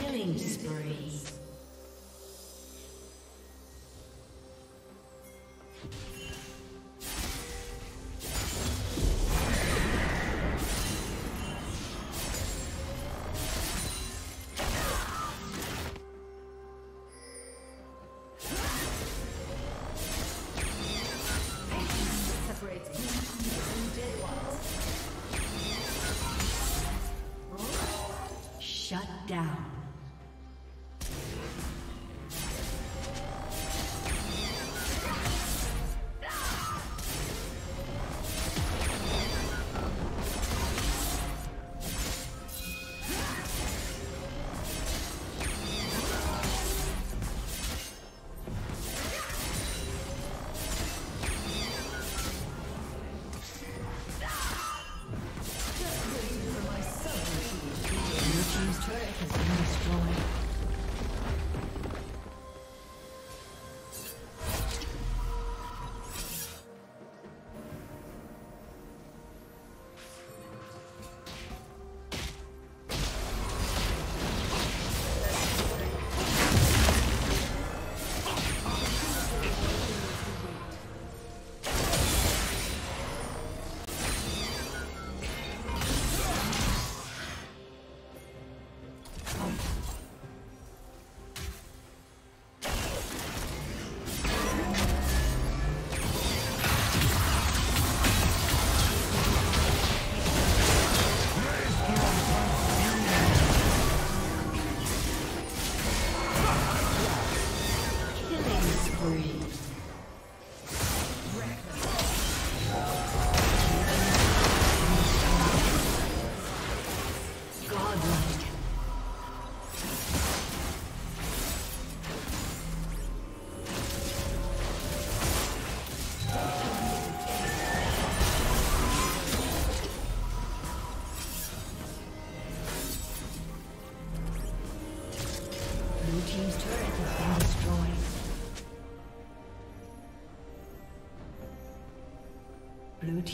Killing spree. down. Breathe.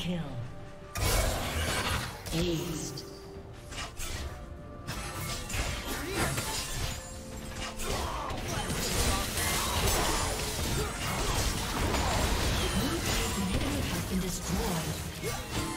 kill. Aced. Blue has been destroyed.